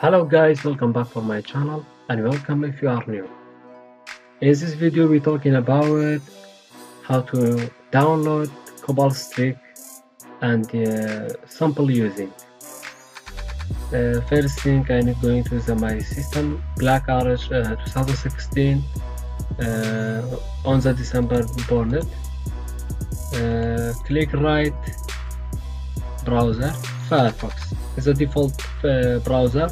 Hello guys, welcome back for my channel and welcome if you are new. In this video we're talking about how to download Cobalt Streak and uh, sample using. Uh, first thing I need going to the my system Black Arch uh, 2016 uh, on the December bornet. Uh, click right browser Firefox is a default uh, browser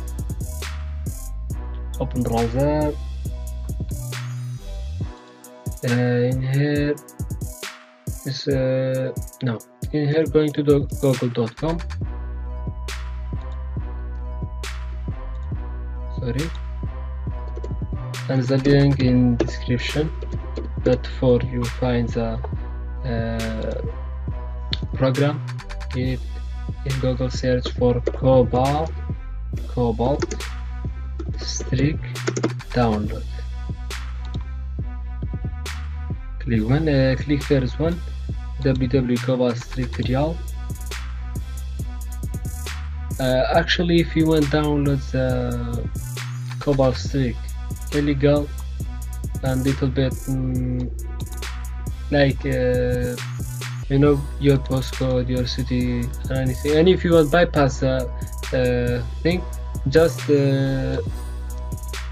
open browser. Uh, in here is uh, no. In here going to google.com sorry. And the link in description. That for you find the uh, program need in google search for cobalt cobalt streak download click one uh, click first one. Www trial uh, actually if you want download the cobalt streak illegal and little bit mm, like uh, you know your postcode your city anything. And if you want bypass the uh, thing just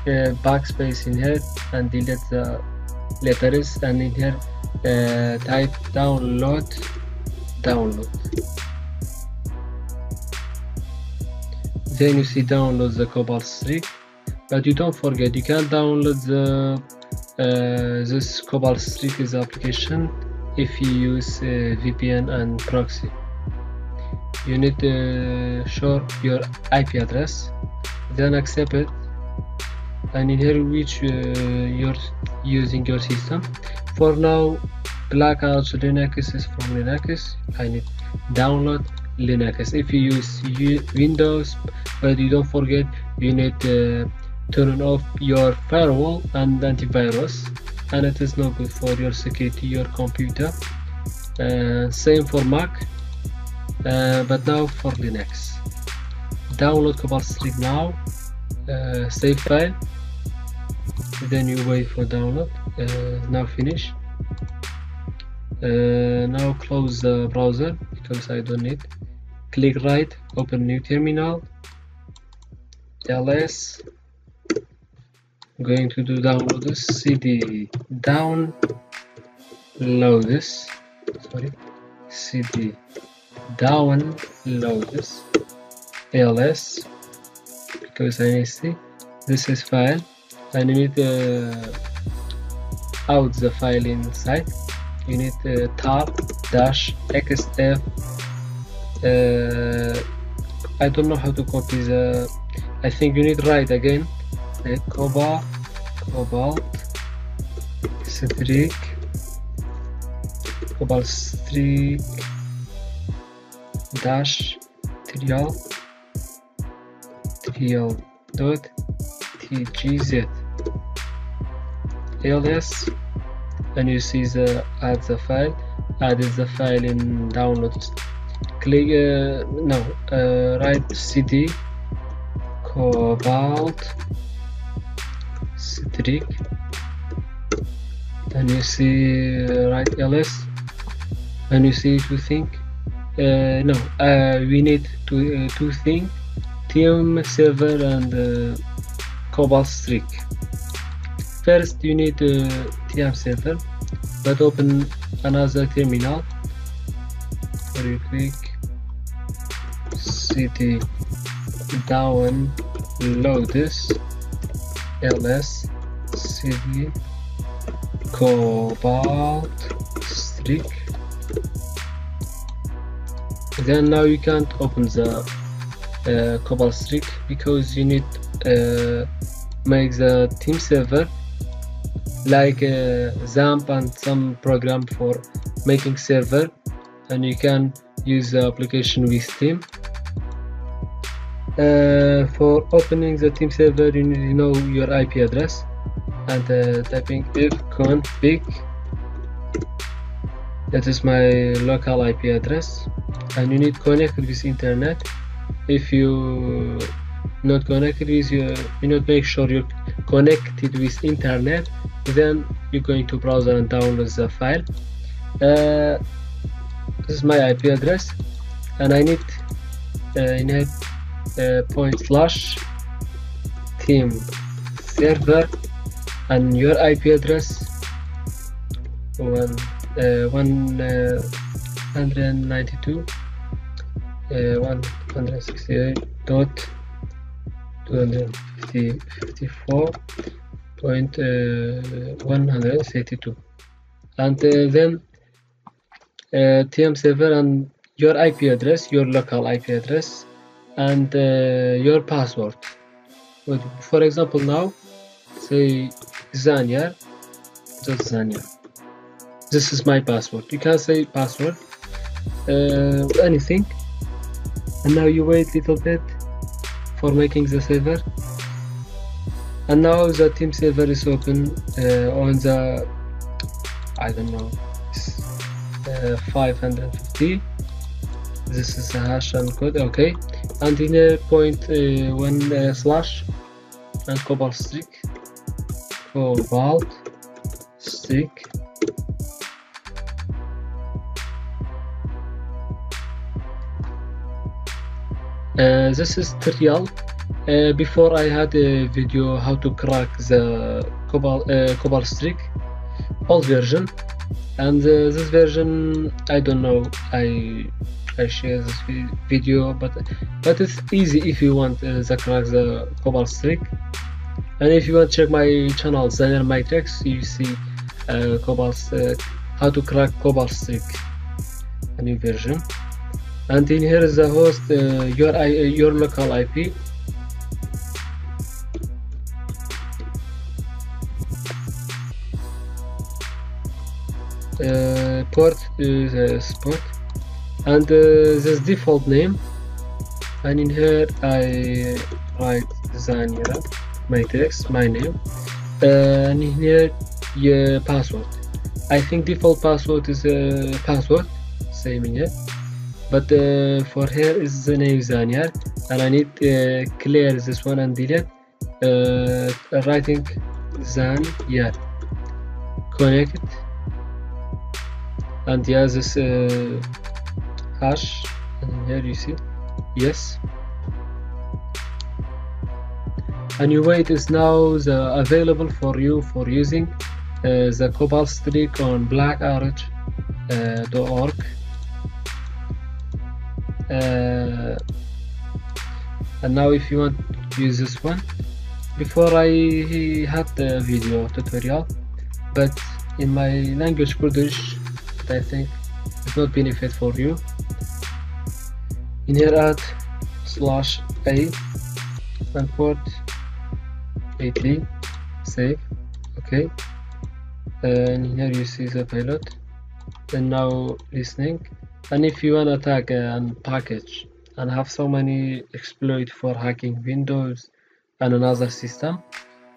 uh, backspace in here and delete the letters and in here uh, type download download. Then you see download the cobalt streak but you don't forget you can download the uh, this cobalt streak is application if you use uh, VPN and proxy. You need to show your IP address then accept it and in here which uh, you're using your system. For now black arch linux is from linux. I need download linux. If you use windows but you don't forget you need to turn off your firewall and antivirus and it is not good for your security your computer. Uh, same for mac uh, but now for linux. Download cobalt streak now. Uh, save file then you wait for download uh, now finish. Uh, now close the browser because I don't need. Click right open new terminal. Ls going to do download this cd download this sorry cd download this ls because I see this is file and you need uh, out the file inside. You need uh, tar dash xf uh, I don't know how to copy the I think you need write again. Uh, cobalt cobalt streak cobalt streak dash trial trial dot tgz ls and you see the add the file. Added the file in downloads click uh, no uh, write cd cobalt streak then you see uh, write ls. And you see two thing uh, no uh, we need two uh, two thing TM server and uh, Cobalt Streak. First you need a TM server, but open another terminal. where you click cd download this ls cd cobalt streak then now you can't open the uh, cobalt streak because you need uh, make the team server like uh, zamp and some program for making server and you can use the application with team uh, for opening the team server you need to know your IP address and uh, typing ifconfig that is my local IP address. And you need connect with internet. If you not connected with you you not make sure you're connected with internet then you're going to browser and download the file. Uh, this is my IP address and I need uh, need uh, point slash team server and your IP address one uh, one uh, 192 uh, 168 dot 254 point uh, 132 and uh, then uh, TM server and your IP address your local IP address and uh, your password. For example now say Zanya just Zanya this is my password. You can say password uh, anything. And now you wait a little bit for making the server and now the team server is open uh, on the I don't know uh, 550 this is a hash and code okay. And in a point uh, one uh, slash and cobalt stick cobalt stick. Uh, this is tutorial uh, before I had a video how to crack the Cobalt, uh, Cobalt Streak old version. And uh, this version I don't know I I share this video but but it's easy if you want uh, the crack the Cobalt Streak and if you want to check my channel Zaner Matrix you see uh, Cobalt how to crack Cobalt Streak a new version. And in here is the host uh, your uh, your local IP port is a spot. And uh, this default name and in here I write Zania my text my name. Uh, and in here your password. I think default password is a password same here. But uh, for here is the name Zaniar and I need uh, clear this one and delete uh, writing Zaniar connect and yeah this uh, hash and here you see yes. And your weight is now the, available for you for using uh, the cobalt streak on blackarch.org uh, uh, and now if you want to use this one. Before I had the video tutorial but in my language Kurdish I think. It's not benefit for you. In here add slash a and port 80 save. Okay. And here you see the pilot. And now listening. And if you want to attack a package and have so many exploit for hacking Windows and another system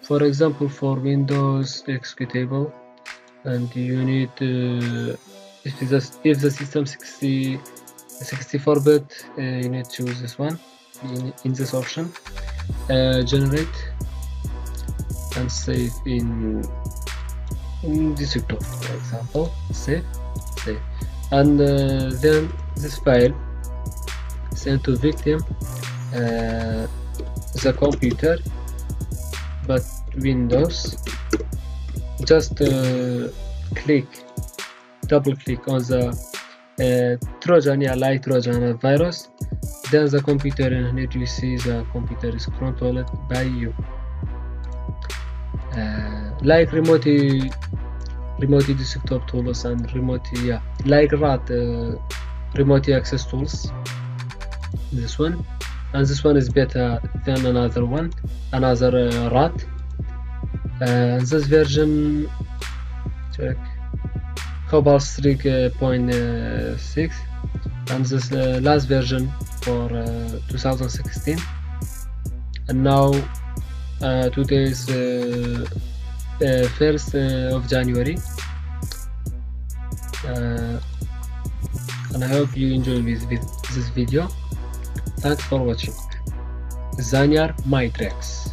for example for Windows executable and you need uh, if the if the system 60 64 bit uh, you need to use this one in, in this option. Uh, generate and save in in desktop for example. Save save. And uh, then this file sent to victim uh, the computer but windows. Just uh, click double click on the uh, trojan yeah light trojan virus. Then the computer and here you see the computer is controlled by you. Uh, like remote remote desktop tools and remote yeah like that uh, remote access tools. This one. And this one is better than another one another uh, rat. Uh, this version check cobalt streak uh, point uh, 6 and this uh, last version for uh, 2016 and now today is uh, first uh, of January. And I hope you enjoy this, this video. Thanks for watching. Zanyar Matrix